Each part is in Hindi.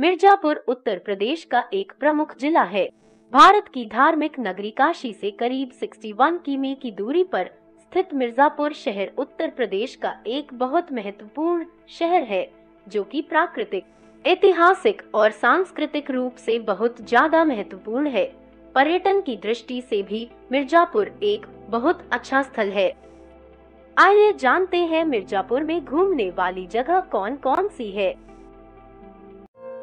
मिर्जापुर, उत्तर प्रदेश का एक प्रमुख जिला है। भारत की धार्मिक नगरी काशी से करीब 61 किमी की दूरी पर स्थित मिर्जापुर शहर उत्तर प्रदेश का एक बहुत महत्वपूर्ण शहर है, जो कि प्राकृतिक, ऐतिहासिक और सांस्कृतिक रूप से बहुत ज़्यादा महत्वपूर्ण है। पर्यटन की दृष्टि से भी मिर्जापुर एक बहुत अच्छा स्थल है। आइए जानते हैं मिर्जापुर में घूमने वाली जगह कौन कौन सी है।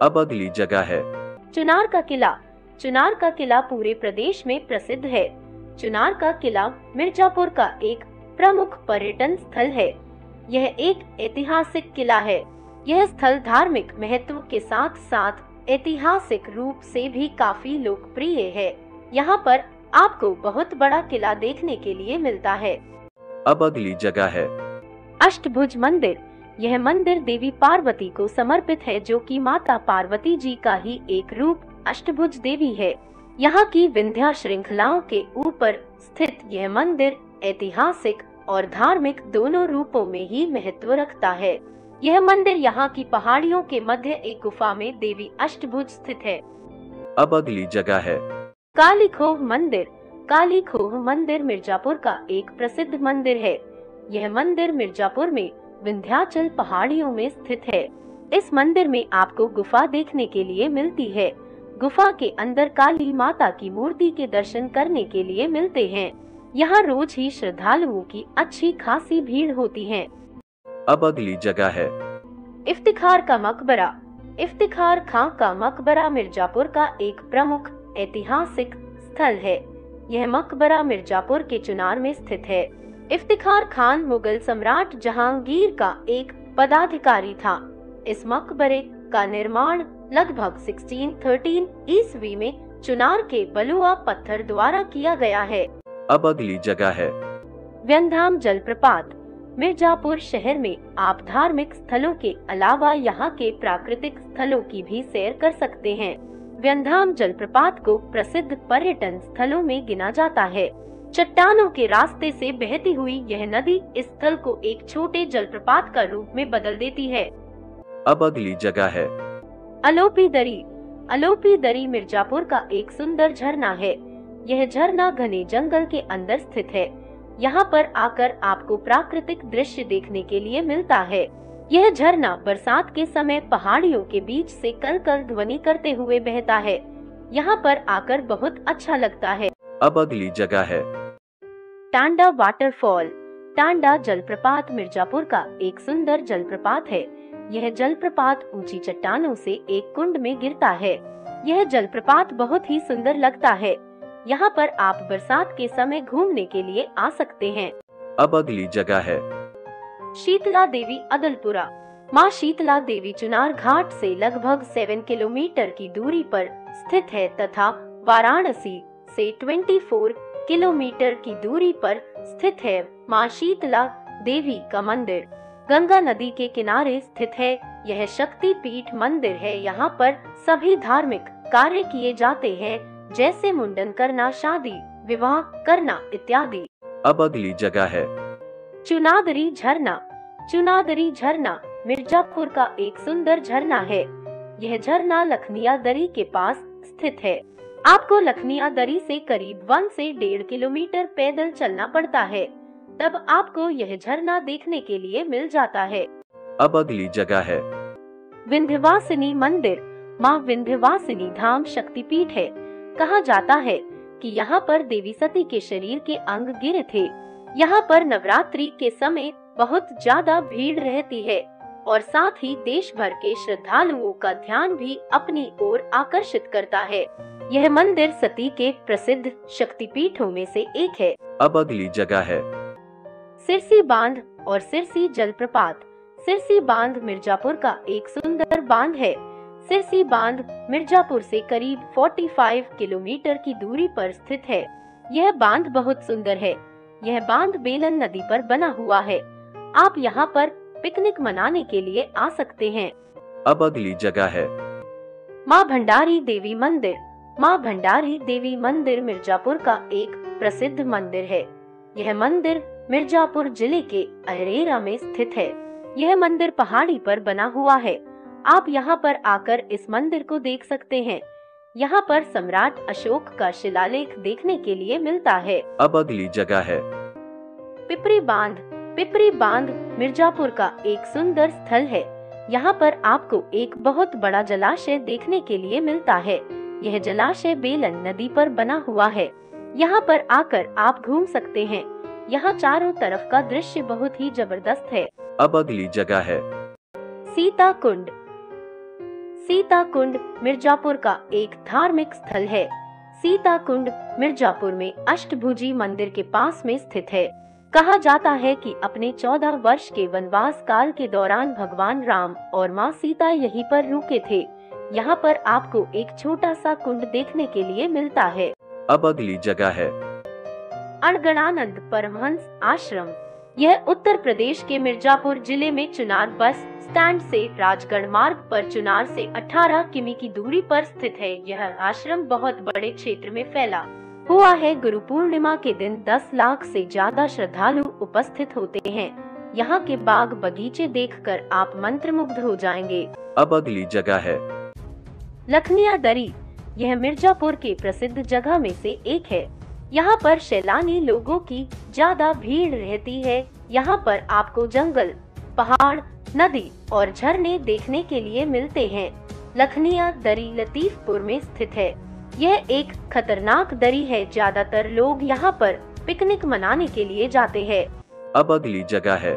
अब अगली जगह है। चुनार का किला। चुनार का किला पूरे प्रदेश में प्रसिद्ध है। चुनार का किला मिर्जापुर का एक प्रमुख पर्यटन स्थल है। यह एक ऐतिहासिक किला है। यह स्थल धार्मिक महत्व के साथ साथ ऐतिहासिक रूप से भी काफ़ी लोकप्रिय है। यहाँ पर आपको बहुत बड़ा किला देखने के लिए मिलता है। अब अगली जगह है। अष्टभुज मंदिर। यह मंदिर देवी पार्वती को समर्पित है जो कि माता पार्वती जी का ही एक रूप अष्टभुज देवी है। यहाँ की विंध्या श्रृंखलाओं के ऊपर स्थित यह मंदिर ऐतिहासिक और धार्मिक दोनों रूपों में ही महत्व रखता है। यह मंदिर यहाँ की पहाड़ियों के मध्य एक गुफा में देवी अष्टभुज स्थित है। अब अगली जगह है। काली खोह मंदिर। काली खोह मंदिर मिर्जापुर का एक प्रसिद्ध मंदिर है। यह मंदिर मिर्जापुर में विंध्याचल पहाड़ियों में स्थित है। इस मंदिर में आपको गुफा देखने के लिए मिलती है। गुफा के अंदर काली माता की मूर्ति के दर्शन करने के लिए मिलते हैं। यहाँ रोज ही श्रद्धालुओं की अच्छी खासी भीड़ होती है। अब अगली जगह है। इफ्तिखार का मकबरा। इफ्तिखार खां का मकबरा मिर्जापुर का एक प्रमुख ऐतिहासिक स्थल है। यह मकबरा मिर्जापुर के चुनार में स्थित है। इफ्तिखार खान मुगल सम्राट जहांगीर का एक पदाधिकारी था। इस मकबरे का निर्माण लगभग 1613 ईस्वी में चुनार के बलुआ पत्थर द्वारा किया गया है। अब अगली जगह है। व्यंधाम जलप्रपात मिर्जापुर शहर में आप धार्मिक स्थलों के अलावा यहाँ के प्राकृतिक स्थलों की भी सैर कर सकते हैं। व्यंधाम जलप्रपात को प्रसिद्ध पर्यटन स्थलों में गिना जाता है। चट्टानों के रास्ते से बहती हुई यह नदी इस स्थल को एक छोटे जलप्रपात का रूप में बदल देती है। अब अगली जगह है। अलोपी दरी अलोपी दरी मिर्जापुर का एक सुंदर झरना है। यह झरना घने जंगल के अंदर स्थित है। यहाँ पर आकर आपको प्राकृतिक दृश्य देखने के लिए मिलता है। यह झरना बरसात के समय पहाड़ियों के बीच से कल कल ध्वनि करते हुए बहता है। यहाँ पर आकर बहुत अच्छा लगता है। अब अगली जगह है। टांडा वाटरफॉल। टांडा जलप्रपात मिर्जापुर का एक सुंदर जलप्रपात है। यह जलप्रपात ऊँची चट्टानों से एक कुंड में गिरता है। यह जलप्रपात बहुत ही सुंदर लगता है। यहाँ पर आप बरसात के समय घूमने के लिए आ सकते हैं। अब अगली जगह है। शीतला देवी अदलपुरा माँ शीतला देवी चुनार घाट से लगभग सेवन किलोमीटर की दूरी पर स्थित है तथा वाराणसी से 24 किलोमीटर की दूरी पर स्थित है माँ शीतला देवी का मंदिर। गंगा नदी के किनारे स्थित है। यह शक्ति पीठ मंदिर है। यहाँ पर सभी धार्मिक कार्य किए जाते हैं। जैसे मुंडन करना, शादी, विवाह करना इत्यादि। अब अगली जगह है। चुनादरी झरना चुनादरी झरना मिर्जापुर का एक सुंदर झरना है। यह झरना लखनिया दरी के पास स्थित है। आपको लखनिया दरी से करीब वन से डेढ़ किलोमीटर पैदल चलना पड़ता है। तब आपको यह झरना देखने के लिए मिल जाता है। अब अगली जगह है। विंध्यवासिनी मंदिर माँ विंध्यवासिनी धाम शक्तिपीठ है। कहा जाता है कि यहाँ पर देवी सती के शरीर के अंग गिरे थे। यहाँ पर नवरात्रि के समय बहुत ज़्यादा भीड़ रहती है और साथ ही देश भर के श्रद्धालुओं का ध्यान भी अपनी ओर आकर्षित करता है। यह मंदिर सती के प्रसिद्ध शक्तिपीठों में से एक है। अब अगली जगह है। सिरसी बाँध और सिरसी जलप्रपात। सिरसी बाँध मिर्जापुर का एक सुंदर बाँध है। सिरसी बाँध मिर्जापुर से करीब 45 किलोमीटर की दूरी पर स्थित है। यह बाँध बहुत सुंदर है। यह बाँध बेलन नदी पर बना हुआ है। आप यहाँ पर पिकनिक मनाने के लिए आ सकते हैं। अब अगली जगह है। माँ भंडारी देवी मंदिर। माँ भंडारी देवी मंदिर मिर्जापुर का एक प्रसिद्ध मंदिर है। यह मंदिर मिर्जापुर ज़िले के अहरेरा में स्थित है। यह मंदिर पहाड़ी पर बना हुआ है। आप यहाँ पर आकर इस मंदिर को देख सकते हैं। यहाँ पर सम्राट अशोक का शिलालेख देखने के लिए मिलता है। अब अगली जगह है। पिपरी बाँध पिपरी बाँध मिर्जापुर का एक सुंदर स्थल है। यहाँ पर आपको एक बहुत बड़ा जलाशय देखने के लिए मिलता है। यह जलाशय बेलन नदी पर बना हुआ है। यहाँ पर आकर आप घूम सकते हैं। यहाँ चारों तरफ़ का दृश्य बहुत ही ज़बरदस्त है। अब अगली जगह है। सीता कुंड सीता कुंड मिर्जापुर का एक धार्मिक स्थल है। सीता कुंड मिर्जापुर में अष्टभुजी मंदिर के पास में स्थित है। कहा जाता है कि अपने चौदह वर्ष के वनवास काल के दौरान भगवान राम और माँ सीता यहीं पर रुके थे। यहाँ पर आपको एक छोटा सा कुंड देखने के लिए मिलता है। अब अगली जगह है। अणगणानंद परमहंस आश्रम। यह उत्तर प्रदेश के मिर्जापुर ज़िले में चुनार बस स्टैंड से राजगढ़ मार्ग पर चुनार से 18 किमी की दूरी पर स्थित है। यह आश्रम बहुत बड़े क्षेत्र में फैला। हुआ है गुरु पूर्णिमा के दिन 10 लाख से ज़्यादा श्रद्धालु उपस्थित होते हैं। यहाँ के बाग बगीचे देखकर आप मंत्रमुग्ध हो जाएँगे। अब अगली जगह है। लखनिया दरी यह मिर्जापुर के प्रसिद्ध जगह में से एक है। यहाँ पर सैलानी लोगों की ज़्यादा भीड़ रहती है। यहाँ पर आपको जंगल पहाड़ नदी और झरने देखने के लिए मिलते हैं। लखनिया दरी लतीफपुर में स्थित है। यह एक खतरनाक दरी है। ज़्यादातर लोग यहाँ पर पिकनिक मनाने के लिए जाते हैं। अब अगली जगह है।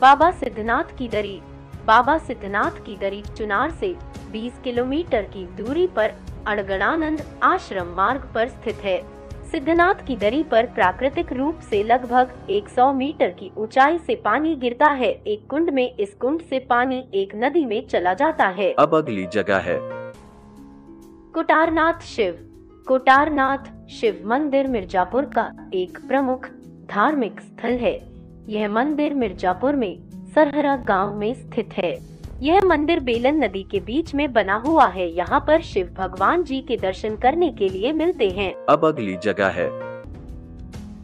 बाबा सिद्धनाथ की दरी। बाबा सिद्धनाथ की दरी चुनार से 20 किलोमीटर की दूरी पर अड़गणानंद आश्रम मार्ग पर स्थित है। सिद्धनाथ की दरी पर प्राकृतिक रूप से लगभग 100 मीटर की ऊंचाई से पानी गिरता है। एक कुंड में इस कुंड से पानी एक नदी में चला जाता है। अब अगली जगह है। कोटारनाथ शिव। कोटारनाथ शिव मंदिर मिर्जापुर का एक प्रमुख धार्मिक स्थल है। यह मंदिर मिर्जापुर में सरहरा गाँव में स्थित है। यह मंदिर बेलन नदी के बीच में बना हुआ है। यहाँ पर शिव भगवान जी के दर्शन करने के लिए मिलते हैं। अब अगली जगह है।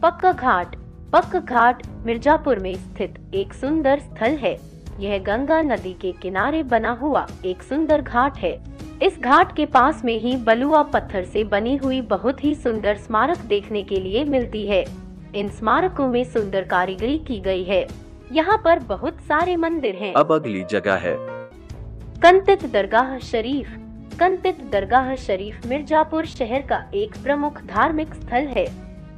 पक्का घाट। पक्का घाट मिर्जापुर में स्थित एक सुंदर स्थल है। यह गंगा नदी के किनारे बना हुआ एक सुंदर घाट है। इस घाट के पास में ही बलुआ पत्थर से बनी हुई बहुत ही सुंदर स्मारक देखने के लिए मिलती है। इन स्मारकों में सुंदर कारीगरी की गई है। यहाँ पर बहुत सारे मंदिर हैं। अब अगली जगह है। कंतित दरगाह शरीफ। कंतित दरगाह शरीफ मिर्जापुर शहर का एक प्रमुख धार्मिक स्थल है।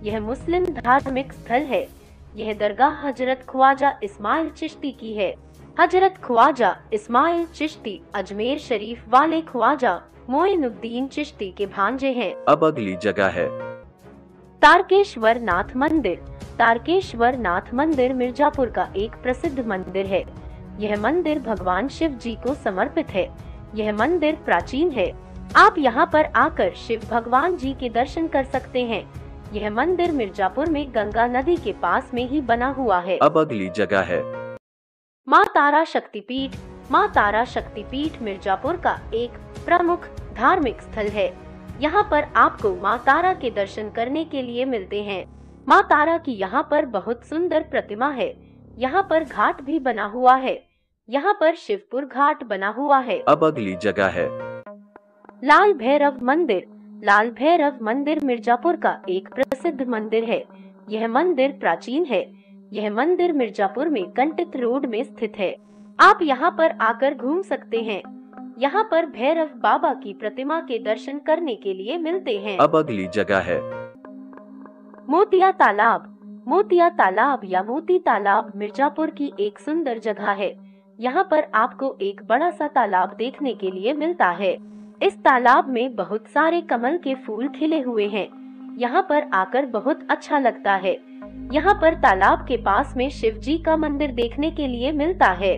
यह मुस्लिम धार्मिक स्थल है। यह दरगाह हज़रत ख्वाजा इस्माइल चिश्ती की है। हज़रत ख्वाजा इस्माइल चिश्ती अजमेर शरीफ वाले ख्वाजा मोइनुद्दीन चिश्ती के भांजे हैं। अब अगली जगह है। तारकेश्वर नाथ मंदिर। तारकेश्वर नाथ मंदिर मिर्जापुर का एक प्रसिद्ध मंदिर है। यह मंदिर भगवान शिव जी को समर्पित है। यह मंदिर प्राचीन है। आप यहाँ पर आकर शिव भगवान जी के दर्शन कर सकते हैं। यह मंदिर मिर्जापुर में गंगा नदी के पास में ही बना हुआ है। अब अगली जगह है। माँ तारा शक्तिपीठ। माँ तारा शक्तिपीठ मिर्जापुर का एक प्रमुख धार्मिक स्थल है। यहाँ पर आपको माँ तारा के दर्शन करने के लिए मिलते हैं। माँ तारा की यहाँ पर बहुत सुंदर प्रतिमा है। यहाँ पर घाट भी बना हुआ है। यहाँ पर शिवपुर घाट बना हुआ है। अब अगली जगह है। लाल भैरव मंदिर। लाल भैरव मंदिर मिर्जापुर का एक प्रसिद्ध मंदिर है। यह मंदिर प्राचीन है। यह मंदिर मिर्जापुर में कंटित रोड में स्थित है। आप यहाँ पर आकर घूम सकते हैं। यहाँ पर भैरव बाबा की प्रतिमा के दर्शन करने के लिए मिलते हैं। अब अगली जगह है। मोतिया तालाब। मोतिया तालाब या मोती तालाब मिर्जापुर की एक सुंदर जगह है। यहाँ पर आपको एक बड़ा सा तालाब देखने के लिए मिलता है। इस तालाब में बहुत सारे कमल के फूल खिले हुए हैं। यहाँ पर आकर बहुत अच्छा लगता है। यहाँ पर तालाब के पास में शिव जी का मंदिर देखने के लिए मिलता है।